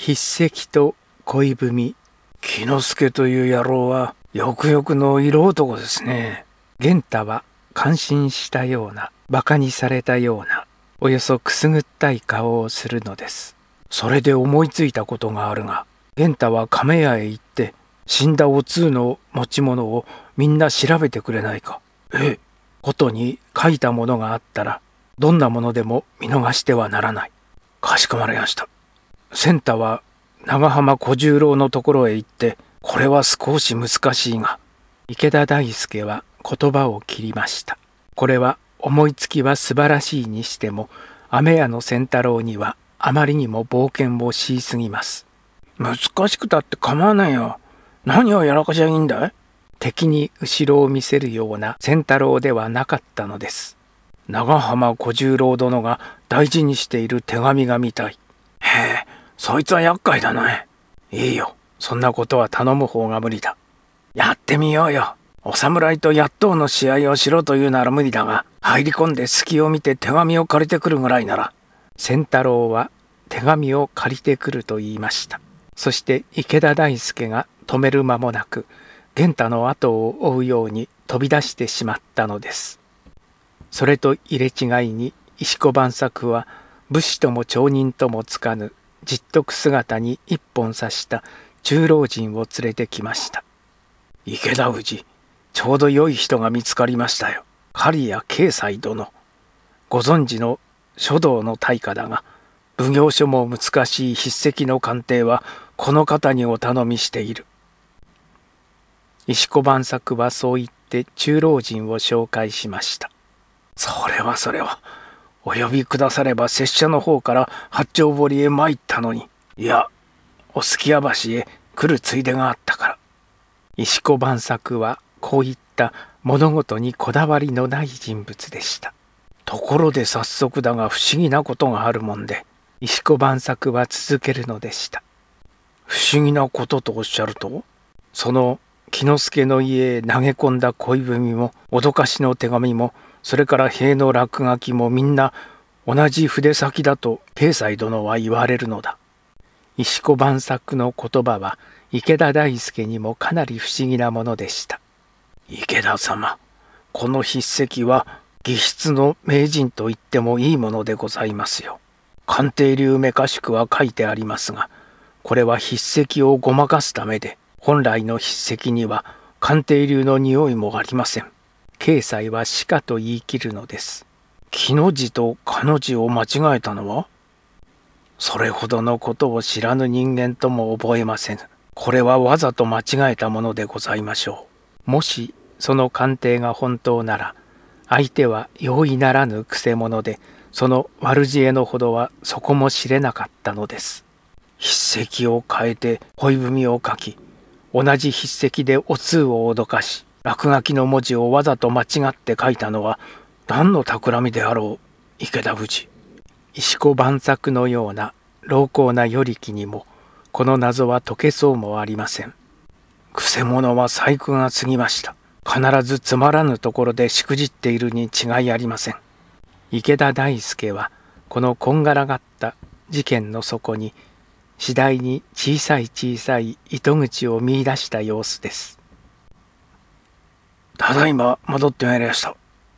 筆跡と恋文。木之助という野郎はよくよくの色男ですね。玄太は感心したような馬鹿にされたようなおよそくすぐったい顔をするのです。それで思いついたことがあるが玄太は亀屋へ行って死んだお通の持ち物をみんな調べてくれないか。ええことに書いたものがあったらどんなものでも見逃してはならない。かしこまりました。センタは長浜小十郎のところへ行ってこれは少し難しいが池田大輔は言葉を切りました。これは思いつきは素晴らしいにしても雨屋の仙太郎にはあまりにも冒険をしすぎます。難しくたって構わないよ。何をやらかしゃいいんだい？敵に後ろを見せるような仙太郎ではなかったのです。長浜小十郎殿が大事にしている手紙が見たい。へえそいつは厄介だな。いいよ。そんなことは頼む方が無理だ。やってみようよ。お侍とやっとうの試合をしろというなら無理だが、入り込んで隙を見て手紙を借りてくるぐらいなら。仙太郎は手紙を借りてくると言いました。そして池田大輔が止める間もなく、玄太の後を追うように飛び出してしまったのです。それと入れ違いに石子万作は武士とも町人ともつかぬじっとく姿に一本刺した中老人を連れてきました。池田氏ちょうど良い人が見つかりましたよ。刈谷慶斎殿。ご存知の書道の大家だが奉行所も難しい筆跡の鑑定はこの方にお頼みしている。石子万作はそう言って中老人を紹介しました。それはそれはお呼びくだされば拙者の方から八丁堀へ参ったのに、いや、おすきや橋へ来るついでがあったから。石子万作はこういった物事にこだわりのない人物でした。ところで早速だが不思議なことがあるもんで、石子万作は続けるのでした。不思議なこととおっしゃるとその木之助の家へ投げ込んだ恋文も脅かしの手紙もそれから塀の落書きもみんな同じ筆先だと慶斎殿は言われるのだ。石子万作の言葉は池田大輔にもかなり不思議なものでした。池田様、この筆跡は義筆の名人と言ってもいいものでございますよ。鑑定流めかしくは書いてありますが、これは筆跡をごまかすためで、本来の筆跡には鑑定流の匂いもありません。慶斎は死かと言い切るのです。木の字とかの字を間違えたのは？それほどのことを知らぬ人間とも覚えませぬ。これはわざと間違えたものでございましょう。もしその鑑定が本当なら、相手は容易ならぬくせ者で、その悪知恵のほどはそこも知れなかったのです。筆跡を変えて恋文を書き、同じ筆跡でお通を脅かし、落書きの文字をわざと間違って書いたのは何の企みであろう池田氏石子万作のような老厚な与力にもこの謎は解けそうもありません。くせ者は細工が過ぎました。必ずつまらぬところでしくじっているに違いありません。池田大輔はこのこんがらがった事件の底に次第に小さい小さい糸口を見いだした様子です。ただいま戻ってまいりました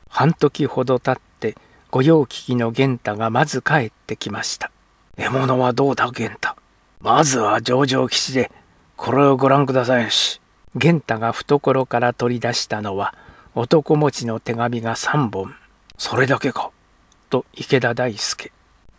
半時ほど経って御用聞きの玄太がまず帰ってきました。獲物はどうだ玄太？まずは上々吉でこれをご覧くださいし。玄太が懐から取り出したのは男持ちの手紙が3本。それだけか？と池田大輔。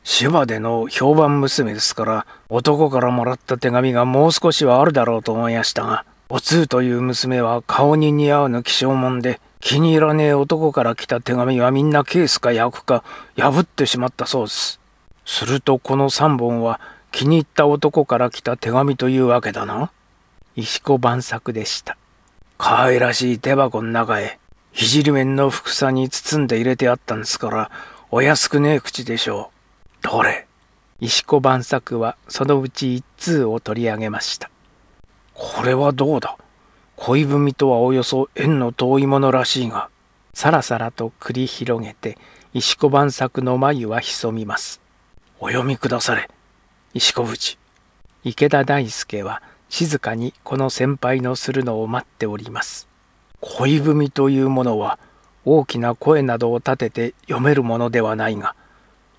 芝での評判娘ですから男からもらった手紙がもう少しはあるだろうと思いましたが、お通という娘は顔に似合うの気性もんで気に入らねえ男から来た手紙はみんなケースか役か破ってしまったそうです。するとこの3本は気に入った男から来た手紙というわけだな。石子万作でした。可愛らしい手箱の中へ、聖面のふくさに包んで入れてあったんですから、お安くねえ口でしょう。どれ？石子万作はそのうち一通を取り上げました。これはどうだ？恋文とはおよそ縁の遠いものらしいが、さらさらと繰り広げて、石子万作の眉は潜みます。お読みくだされ、石子淵。池田大輔は静かにこの先輩のするのを待っております。恋文というものは大きな声などを立てて読めるものではないが、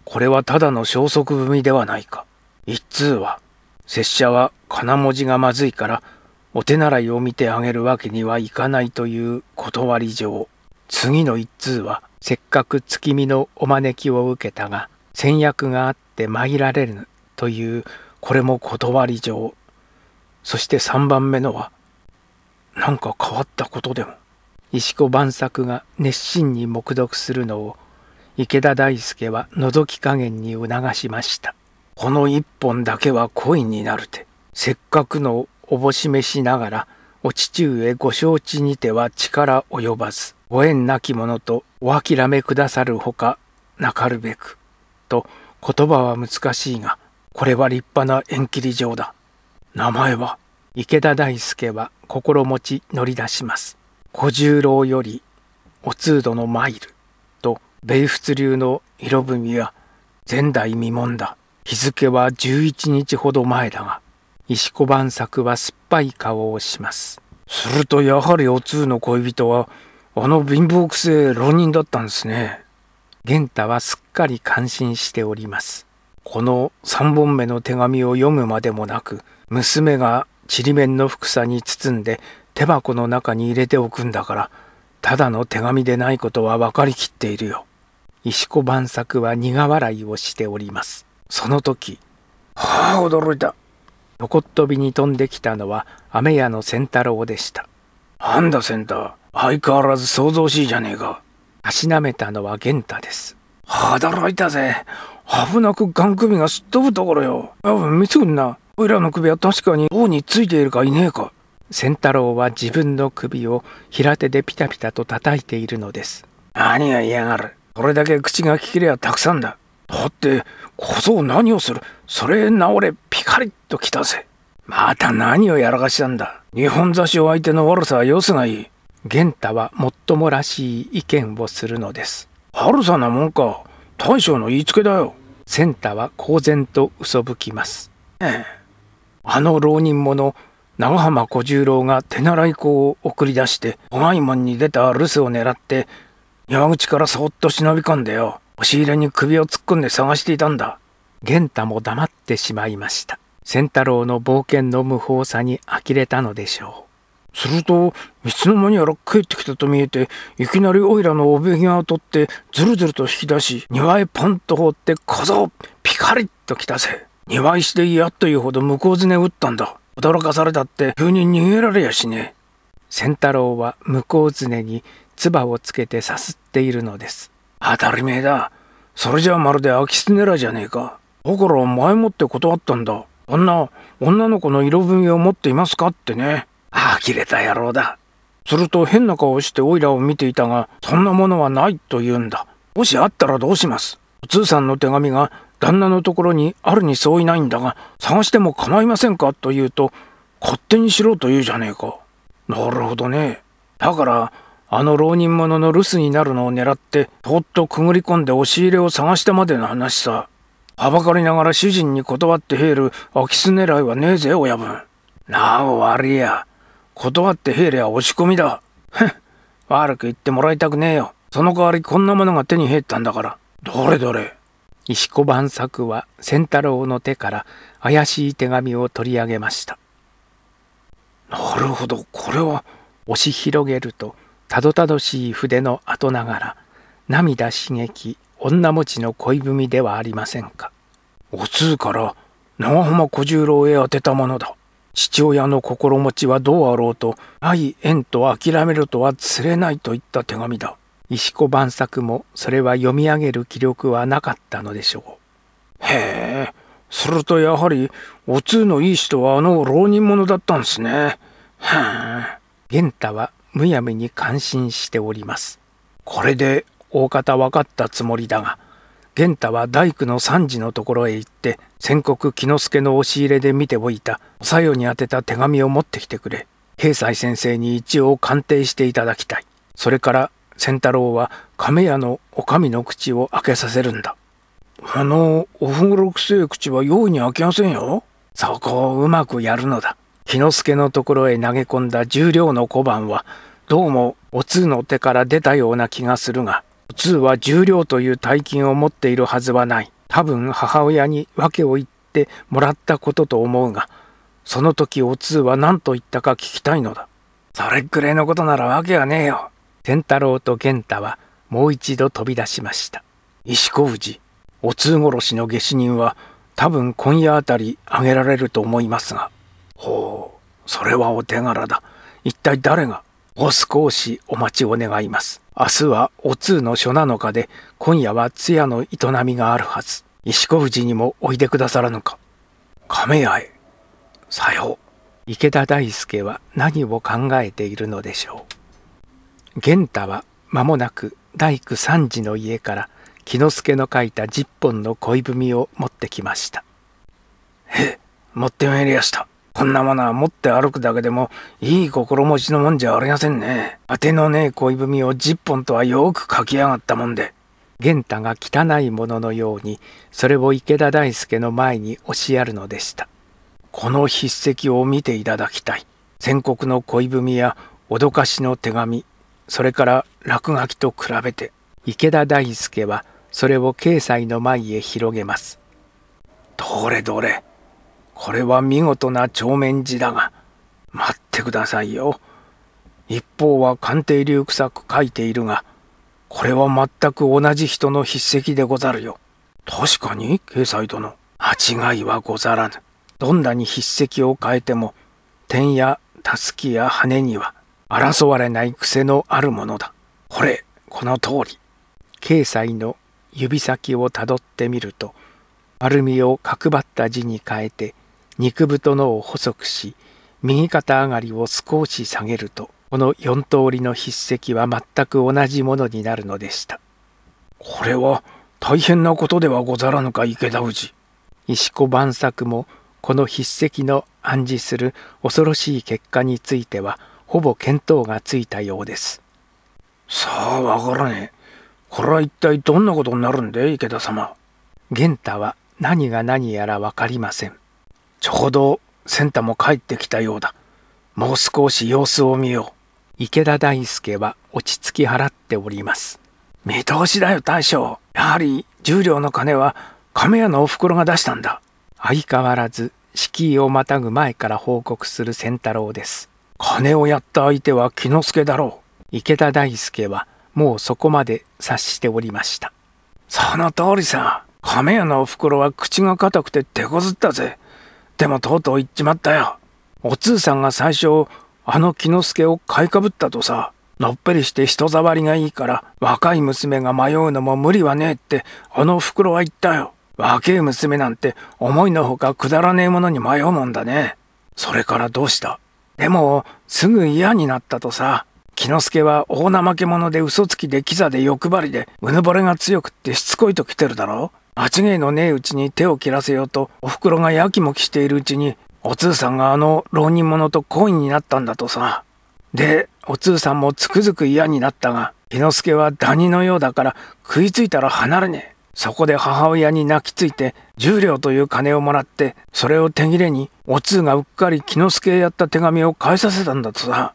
これはただの消息文ではないか。一通は、拙者は金文字がまずいからお手習いを見てあげるわけにはいかないという断り状。次の一通は、せっかく月見のお招きを受けたが、戦略があって参られるという、これも断り状。そして三番目のは、なんか変わったことでも。石子万作が熱心に黙読するのを、池田大輔は覗き加減に促しました。この一本だけは恋になるて、せっかくのおぼしめしながら、お父上ご承知にては力及ばず、ご縁なき者とお諦めくださるほかなかるべく。と言葉は難しいが、これは立派な縁切り状だ。名前は池田大輔は心持ち乗り出します。小十郎よりお通度のマイルと米仏流の色文は前代未聞だ。日付は11日ほど前だが、石子万作は酸っぱい顔をします。するとやはりお通の恋人は、あの貧乏くせ浪人だったんですね。玄太はすっかり感心しております。この3本目の手紙を読むまでもなく、娘がちりめんのふくさに包んで手箱の中に入れておくんだから、ただの手紙でないことは分かりきっているよ。石子万作は苦笑いをしております。その時、はあ、驚いた。横っ飛びに飛んできたのは雨屋の仙太郎でした。なんだ仙太、相変わらず想像しいじゃねえか。たしなめたのは玄太です。働いたぜ。危なくガン首がすっ飛ぶところよ。や見つくんな。おいらの首は確かに棒についているかいねえか。仙太郎は自分の首を平手でピタピタと叩いているのです。何が嫌がる。それだけ口が利けりゃたくさんだ。だって、小僧何をする？それ治れ、ピカリッと来たぜ。また何をやらかしたんだ？日本差しを相手の悪さは様子がいい。玄太はもっともらしい意見をするのです。悪さなもんか。大将の言いつけだよ。仙太は公然と嘘吹きます。ええ。あの浪人者、長浜小十郎が手習い子を送り出して、お外門に出た留守を狙って、山口からそっと忍び込んでよ。押し入れに首を突っ込んで探していたんだ。玄太も黙ってしまいました。仙太郎の冒険の無法さに呆れたのでしょう。すると、いつの間にやら帰ってきたと見えて、いきなりオイラのおべぎを取って、ずるずると引き出し、庭へポンと放って、小僧ピカリッと来たぜ。庭石で嫌というほど向こうずね打ったんだ。驚かされたって急に逃げられやしね。仙太郎は向こうずねに唾をつけてさすっているのです。当たり前だ。それじゃあまるで空き巣狙いじゃねえか。だから前もって断ったんだ。あんな女の子の色文を持っていますかってね。呆れた野郎だ。すると変な顔をしてオイラを見ていたが、そんなものはないと言うんだ。もしあったらどうします？お通さんの手紙が旦那のところにあるにそういないんだが、探しても構いませんか？と言うと、勝手にしろと言うじゃねえか。なるほどね。だから、あの浪人者の留守になるのを狙って、とっとくぐり込んで押し入れを探したまでの話さ。はばかりながら主人に断って入る空き巣狙いはねえぜ、親分。なあ、悪いや。断って入れは押し込みだ。へっ、悪く言ってもらいたくねえよ。その代わりこんなものが手に入ったんだから。どれどれ。石子万作は仙太郎の手から怪しい手紙を取り上げました。なるほど、これは。押し広げると、たどたどしい筆の跡ながら涙刺激女持ちの恋文ではありませんか。お通から長浜小十郎へ宛てたものだ。父親の心持ちはどうあろうと愛縁と諦めるとはつれないといった手紙だ。石子万作もそれは読み上げる気力はなかったのでしょう。へえするとやはりお通のいい人はあの浪人者だったんすね。はあ玄太はむやみに感心しております。これで大方分かったつもりだが、玄太は大工の三次のところへ行って、宣告木之助の押し入れで見ておいた、おさよに宛てた手紙を持ってきてくれ。平西先生に一応鑑定していただきたい。それから、仙太郎は亀屋のお上の口を開けさせるんだ。あの、おふぐろくせえ口は容易に開けませんよ。そこをうまくやるのだ。木之助のところへ投げ込んだ重量の小判は、どうもお通の手から出たような気がするが、お通は重量という大金を持っているはずはない。多分母親に訳を言ってもらったことと思うが、その時お通は何と言ったか聞きたいのだ。それくらいのことなら訳はねえよ。天太郎と玄太はもう一度飛び出しました。石子氏、お通殺しの下手人は多分今夜あたり挙げられると思いますが。それはお手柄だ。一体誰がお少しお待ちを願います。明日はお通の書なのかで、今夜は通夜の営みがあるはず。石子氏にもおいでくださらぬか。亀屋へ。さよう。池田大輔は何を考えているのでしょう。玄太は間もなく大工三次の家から木之助の書いた十本の恋文を持ってきました。へえ、持ってまいりやした。こんなものは持って歩くだけでもいい心持ちのもんじゃありませんね。当てのねえ恋文を十本とはよく書きやがったもんで。玄太が汚いもののようにそれを池田大輔の前に押しやるのでした。この筆跡を見ていただきたい。全国の恋文や脅かしの手紙、それから落書きと比べて、池田大輔はそれを掲載の前へ広げます。どれどれ、これは見事な帳面字だが、待ってくださいよ。一方は鑑定流臭く書いているが、これは全く同じ人の筆跡でござるよ。確かに、掲載殿、間違いはござらぬ。どんなに筆跡を変えても点やたすきや羽には争われない癖のあるものだ。これこの通り。掲載の指先をたどってみると丸みを角張った字に変えて肉太のを細くし右肩上がりを少し下げるとこの4通りの筆跡は全く同じものになるのでした。これは大変なことではござらぬか池田氏。石子万作もこの筆跡の暗示する恐ろしい結果についてはほぼ見当がついたようです。さあわからねえ。これは一体どんなことになるんで池田様。玄太は何が何やら分かりません。ちょうどセンタも帰ってきたようだ。もう少し様子を見よう。池田大輔は落ち着き払っております。見通しだよ大将。やはり十両の金は亀屋のお袋が出したんだ。相変わらず敷居をまたぐ前から報告する仙太郎です。金をやった相手は木之助だろう。池田大輔はもうそこまで察しておりました。その通りさ。亀屋のお袋は口が硬くて手こずったぜ。でもとうとう言っちまったよ。お通さんが最初、あの木之助を買いかぶったとさ。のっぺりして人触りがいいから若い娘が迷うのも無理はねえってあの袋は言ったよ。若え娘なんて思いのほかくだらねえものに迷うもんだね。それからどうした？でも、すぐ嫌になったとさ。木之助は大怠け者で嘘つきでキザで欲張りで、うぬぼれが強くってしつこいと来てるだろ間違いのねえうちに手を切らせようと、お袋がやきもきしているうちに、お通さんがあの浪人者と恋になったんだとさ。で、お通さんもつくづく嫌になったが、木之助はダニのようだから食いついたら離れねえ。そこで母親に泣きついて10両という金をもらってそれを手切れにお通がうっかり木之助へやった手紙を返させたんだとさ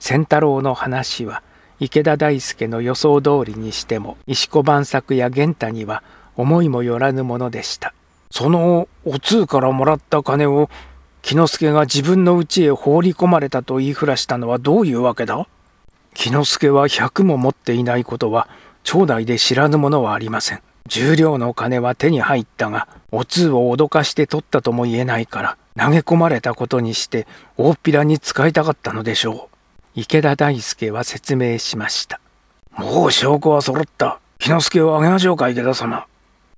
仙太郎の話は池田大輔の予想通りにしても石子万作や源太には思いもよらぬものでしたそのお通からもらった金を木之助が自分の家へ放り込まれたと言いふらしたのはどういうわけだ？木之助は100も持っていないことは町内で知らぬものはありません重量の金は手に入ったが、お通を脅かして取ったとも言えないから、投げ込まれたことにして、大っぴらに使いたかったのでしょう。池田大輔は説明しました。もう証拠は揃った。木之助をあげましょうか、池田様。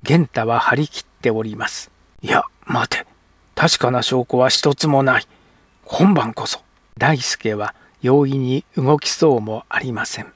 玄太は張り切っております。いや、待て。確かな証拠は一つもない。今晩こそ。大輔は容易に動きそうもありません。